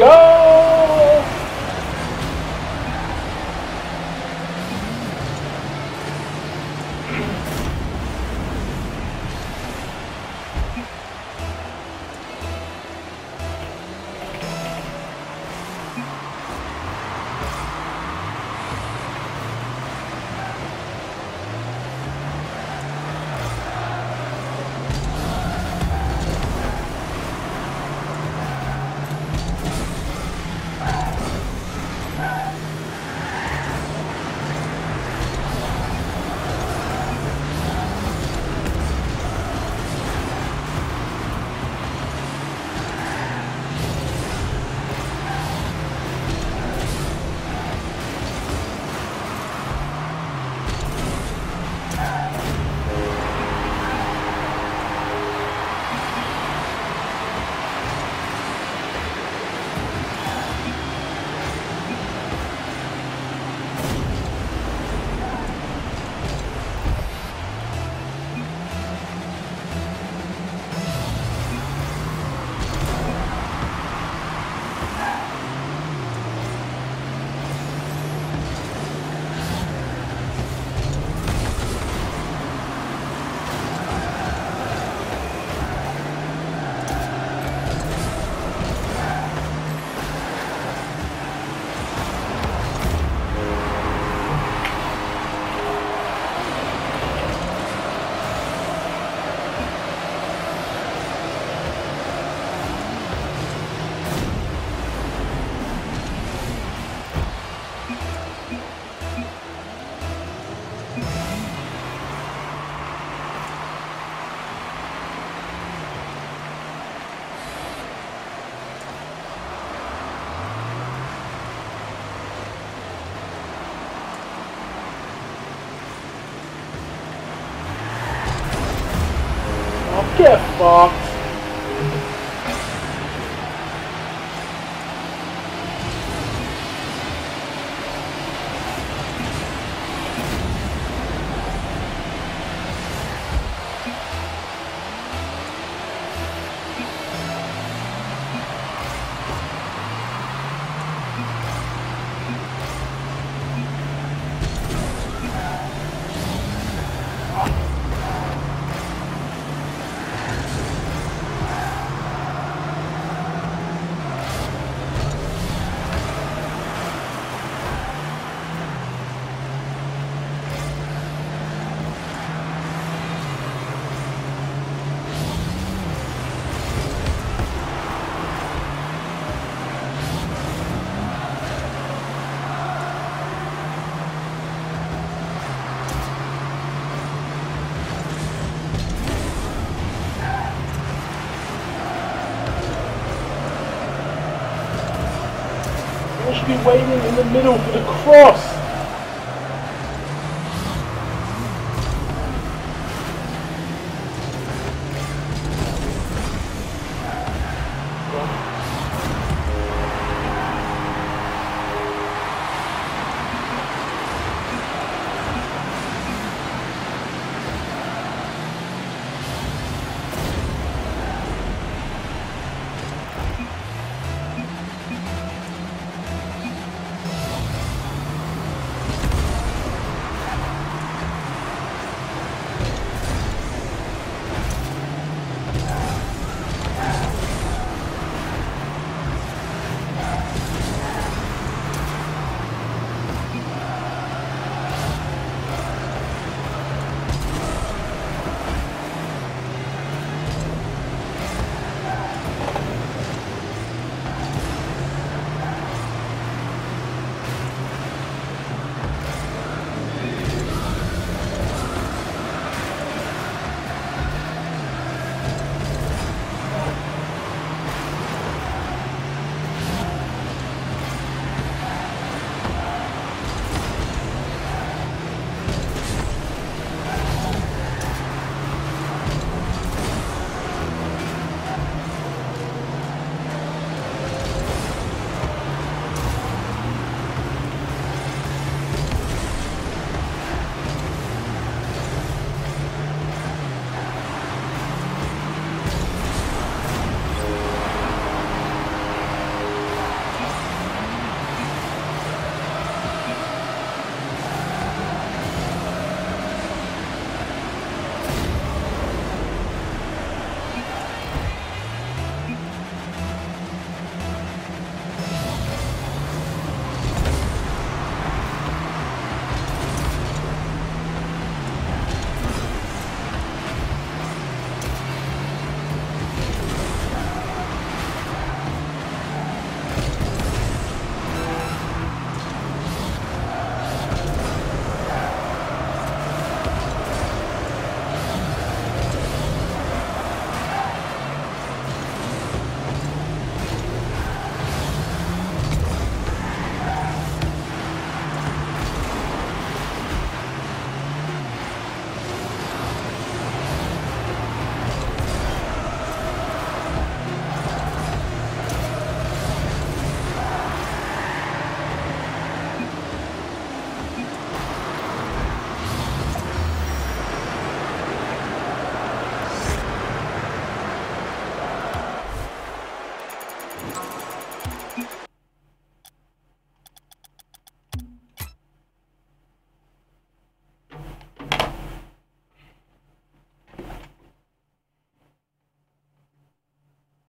go! Oh, be waiting in the middle for the cross.